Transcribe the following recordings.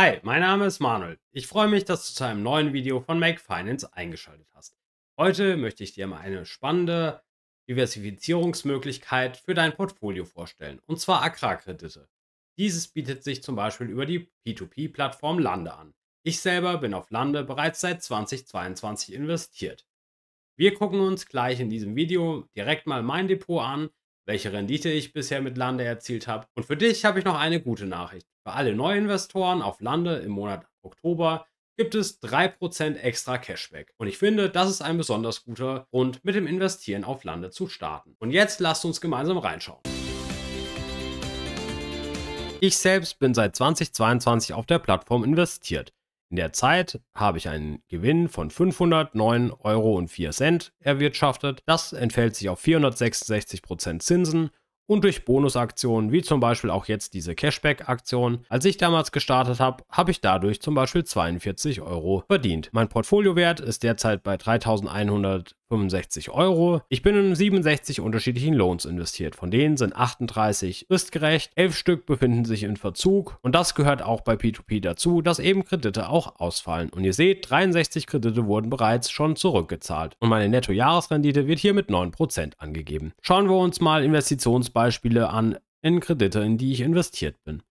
Hi, mein Name ist Manuel. Ich freue mich, dass du zu einem neuen Video von Make Finance eingeschaltet hast. Heute möchte ich dir mal eine spannende Diversifizierungsmöglichkeit für dein Portfolio vorstellen, und zwar Agrarkredite. Dieses bietet sich zum Beispiel über die P2P-Plattform Lande an. Ich selber bin auf Lande bereits seit 2022 investiert. Wir gucken uns gleich in diesem Video direkt mal mein Depot an, welche Rendite ich bisher mit Lande erzielt habe. Und für dich habe ich noch eine gute Nachricht. Für alle Neuinvestoren auf Lande im Monat Oktober gibt es 3% extra Cashback. Und ich finde, das ist ein besonders guter Grund, mit dem Investieren auf Lande zu starten. Und jetzt lasst uns gemeinsam reinschauen. Ich selbst bin seit 2022 auf der Plattform investiert. In der Zeit habe ich einen Gewinn von 509,04 Euro erwirtschaftet. Das entfällt sich auf 466% Zinsen und durch Bonusaktionen, wie zum Beispiel auch jetzt diese Cashback-Aktion. Als ich damals gestartet habe, habe ich dadurch zum Beispiel 42 Euro verdient. Mein Portfoliowert ist derzeit bei 3100 65 Euro. Ich bin in 67 unterschiedlichen Loans investiert. Von denen sind 38 fristgerecht, 11 Stück befinden sich in Verzug und das gehört auch bei P2P dazu, dass eben Kredite auch ausfallen. Und ihr seht, 63 Kredite wurden bereits schon zurückgezahlt und meine Nettojahresrendite wird hier mit 9% angegeben. Schauen wir uns mal Investitionsbeispiele an in Kredite, in die ich investiert bin.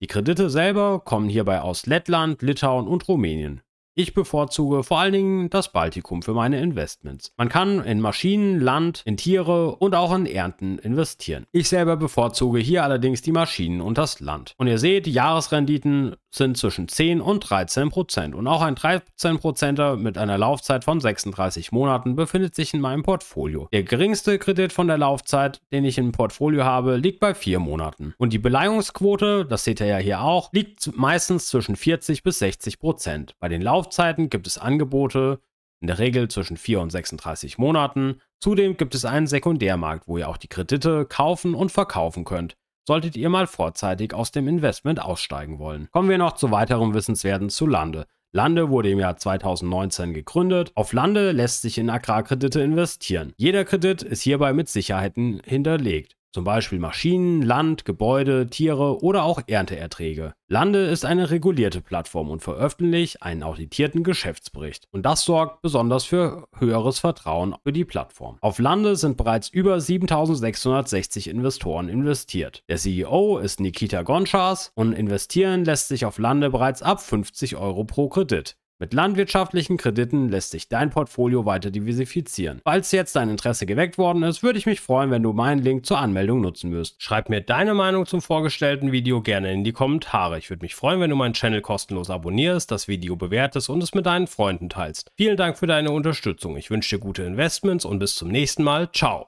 Die Kredite selber kommen hierbei aus Lettland, Litauen und Rumänien. Ich bevorzuge vor allen Dingen das Baltikum für meine Investments. Man kann in Maschinen, Land, in Tiere und auch in Ernten investieren. Ich selber bevorzuge hier allerdings die Maschinen und das Land. Und ihr seht, Jahresrenditen sind zwischen 10 und 13 Prozent. Und auch ein 13 Prozenter mit einer Laufzeit von 36 Monaten befindet sich in meinem Portfolio. Der geringste Kredit von der Laufzeit, den ich im Portfolio habe, liegt bei 4 Monaten. Und die Beleihungsquote, das seht ihr ja hier auch, liegt meistens zwischen 40 bis 60 Prozent. Bei den Laufzeiten gibt es Angebote, in der Regel zwischen 4 und 36 Monaten. Zudem gibt es einen Sekundärmarkt, wo ihr auch die Kredite kaufen und verkaufen könnt, solltet ihr mal vorzeitig aus dem Investment aussteigen wollen. Kommen wir noch zu weiterem Wissenswerten zu Lande. Lande wurde im Jahr 2019 gegründet. Auf Lande lässt sich in Agrarkredite investieren. Jeder Kredit ist hierbei mit Sicherheiten hinterlegt. Zum Beispiel Maschinen, Land, Gebäude, Tiere oder auch Ernteerträge. Lande ist eine regulierte Plattform und veröffentlicht einen auditierten Geschäftsbericht. Und das sorgt besonders für höheres Vertrauen für die Plattform. Auf Lande sind bereits über 7660 Investoren investiert. Der CEO ist Nikita Gonchas und investieren lässt sich auf Lande bereits ab 50 Euro pro Kredit. Mit landwirtschaftlichen Krediten lässt sich dein Portfolio weiter diversifizieren. Falls jetzt dein Interesse geweckt worden ist, würde ich mich freuen, wenn du meinen Link zur Anmeldung nutzen wirst. Schreib mir deine Meinung zum vorgestellten Video gerne in die Kommentare. Ich würde mich freuen, wenn du meinen Channel kostenlos abonnierst, das Video bewertest und es mit deinen Freunden teilst. Vielen Dank für deine Unterstützung. Ich wünsche dir gute Investments und bis zum nächsten Mal. Ciao.